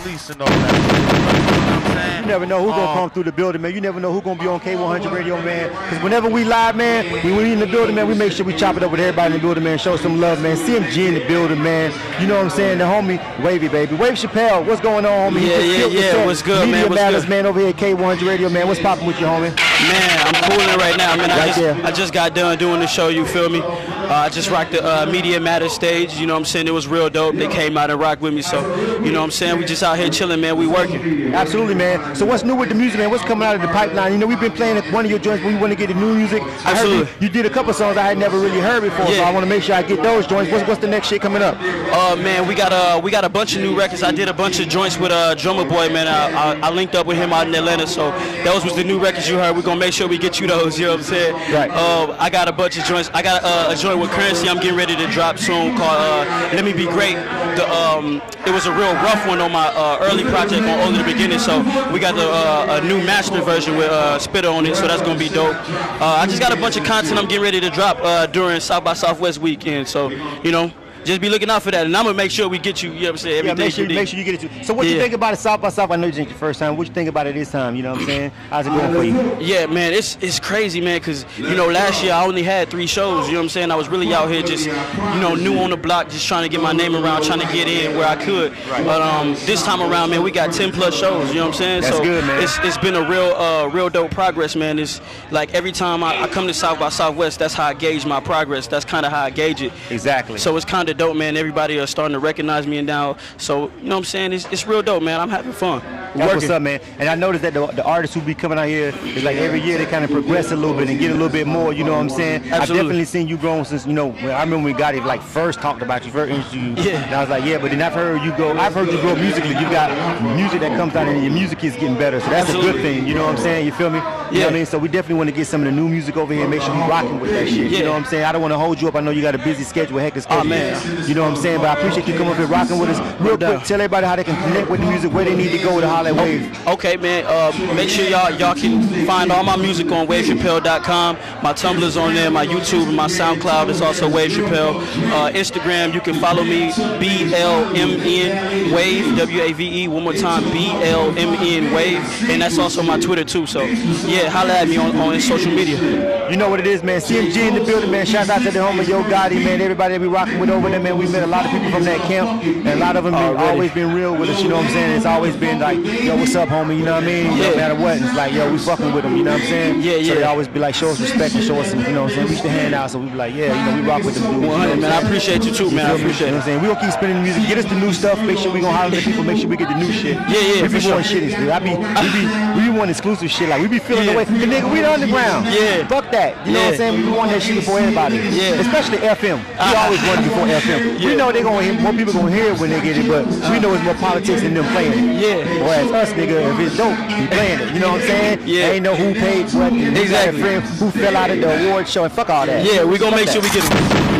police and all that. You know what I'm saying? You never know who's gonna Um, come through the building, man. You never know who's gonna be on K100 Radio, man. Because whenever we live, man, we we in the building, man, we make sure we chop it up with everybody in the building, man. Show some love, man. CMG in the building, man. You know what I'm saying? The homie Wavy, baby. Wave Chappelle, what's going on, homie? You Yeah, just yeah, killed yeah. set. What's good, Media man? What's Matters, good? man, over here at K100 Radio, man. What's popping with you, homie? Man, I'm cooling right now. Man, I Right just there. I just got done doing the show. You feel me? Uh, I just rocked the uh, Media Matter stage. You know what I'm saying? It was real dope. They came out and rocked with me. So, you know what I'm saying? We just out here chilling, man. We working. Absolutely, man. So what's new with the music, man? What's coming out of the pipeline? You know, we've been playing one of your joints when we want to get the new music. Absolutely. you, you did a couple songs I had never really heard before, so I want to make sure I get those joints. What's, what's the next shit coming up? Uh, man, we got uh, we got a bunch of new records. I did a bunch of joints with uh, Drumma Boy, man. I, I, I linked up with him out in Atlanta, so those was the new records you heard. We're gonna make sure we get you those. You know what I'm saying? Right. Uh, I got a bunch of joints. I got uh, a joint with Currency. I'm getting ready to drop soon called uh, "Let Me Be Great." The um, it was a real rough one on my uh, early project on Only the Beginning. So we got the uh, a new master version with uh, Spitta on it. So that's gonna be dope. Uh, I just got a bunch of content I'm getting ready to drop uh, during South by Southwest weekend. So you know. Just be looking out for that, and I'm gonna make sure we get you. You know what I'm saying? Yeah, make sure, you make sure you get it too. So what you think about it South by South? I know you didn't your first time. What you think about it this time? You know what I'm saying? How's it going for you? Yeah, man, it's it's crazy, man, because, you know, last year I only had three shows, you know what I'm saying? I was really out here just, you know, new on the block, just trying to get my name around, trying to get in where I could. But um, this time around, man, we got 10 plus shows, you know what I'm saying? That's so good, man. It's, it's been a real, uh, real dope progress, man. It's like every time I, I come to South by Southwest, that's how I gauge my progress. That's kind of how I gauge it. Exactly. So it's kind of dope, man. Everybody are starting to recognize me and now, so, you know what I'm saying? It's, it's real dope, man. I'm having fun. That's what's up, man. And I noticed that the, the artists who be coming out here is like every year they kind of progress a little bit and get a little bit more. You know what I'm saying? Absolutely. I've definitely seen you growing since you know. When I remember when we got it like first talked about you, first introduced you. Yeah. And I was like, yeah, but then I've heard you go. I've heard you grow musically. You've got music that comes out and your music is getting better. So that's a good thing. You know what I'm saying? You feel me? You know what Yeah. I mean? So we definitely want to get some of the new music over here and make sure we rocking with that shit. Yeah. You know what I'm saying? I don't want to hold you up. I know you got a busy schedule, hectic schedule. Oh, man. You know what I'm saying? But I appreciate you coming up here rocking with us. Real quick, tell everybody how they can connect with the music, where they need to go to holler Wave. Okay, man. Uh, make sure y'all y'all can find all my music on WaveChappelle.com. My Tumblr's on there. My YouTube and my SoundCloud is also Wave Chappelle. Uh, Instagram, you can follow me B L M N Wave W A V E. One more time, B L M N Wave, and that's also my Twitter too. So yeah, holla at me on, on social media. You know what it is, man. CMG in the building, man. Shout out to the home of Yo Gotti, man. Everybody that we rocking with over there, man. We met a lot of people from that camp, and a lot of them been, always been real with us. You know what I'm saying? It's always been like, yo, what's up, homie? You know what I mean? Yeah. No matter what, it's like, yo, we fucking with them. You know what I'm saying? Yeah, yeah. So they always be like, show us respect and show us some, you know what I'm saying? Reach the hand out, so we be like, yeah, you know, we rock with them. dudes, you know 100, man. I appreciate you too, man. I appreciate You know what I'm saying? We gonna keep spinning the music. Get us the new stuff. Make sure we gonna holler at people. Make sure we get the new shit. Yeah, yeah, We be sure. shitties, dude. I be, we be, we be wanting exclusive shit. Like we be feeling Yeah. the way. The nigga, we the underground. Yeah. Fuck that. You know what I'm saying? We want that shit before everybody. Yeah. Especially FM. We Uh, always want it before FM. We Yeah. know they gonna hear more people gonna hear it when they get it, but we know it's more politics than them playing it. Yeah. Whereas us, nigga, if it's dope, we playing it. You know what I'm saying? Yeah. Ain't know who paid what. and who got a Exactly. friend, Who fell out at the award show and fuck all that. Yeah, we gonna Fuck make sure we get it.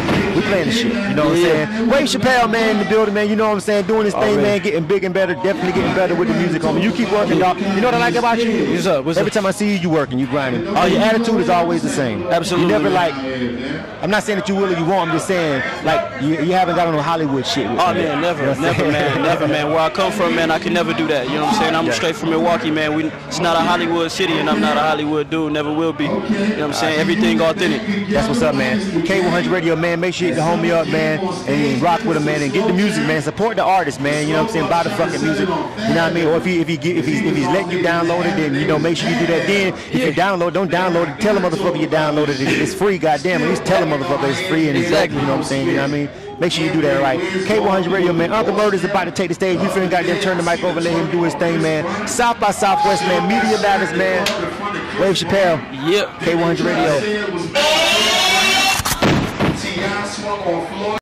We playing the shit, you know what Yeah. I'm saying? Wave Chappelle, man, in the building, man, you know what I'm saying? Doing his thing, Already. man, getting big and better, definitely getting better with the music, homie. You keep working, dog. You know what I like about you? What's up? What's Every up? time I see you, you working, you grinding. Oh, your attitude is always the same. Absolutely, You never like, I'm not saying that you will or you won't, I'm just saying, like, you, you haven't got on no Hollywood shit with Oh me. man, never, You know never, man, never, man. Where I come from, man, I can never do that. You know what I'm saying? I'm Yeah. straight from Milwaukee, man. We, it's not a Hollywood city, and I'm not a Hollywood dude. Never will be. You know what I'm saying? Everything authentic. That's what's up, man. K100 Radio, man. Make sure you the homie up, man, and rock with him, man, and get the music, man. Support the artist, man. You know what I'm saying? Buy the fucking music. You know what I mean? Or if he if he get, if he's if he's letting you download it, then you know make sure you do that. Then if you download, don't download it. Tell the motherfucker you downloaded it. It's free, goddamn. At least tell the motherfucker it's free and Exactly. You know what I'm saying? You know what I mean? Make sure you do that right. K100 Radio, man. Uncle Murda's about to take the stage. We finna goddamn turn the mic over, and let him do his thing, man. South by Southwest, man. Media Matters, man. Wave Chappelle. Yep. K100 Radio. confluencia.